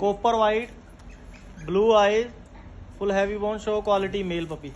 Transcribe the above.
copper white blue eyes full heavy bone show quality male puppy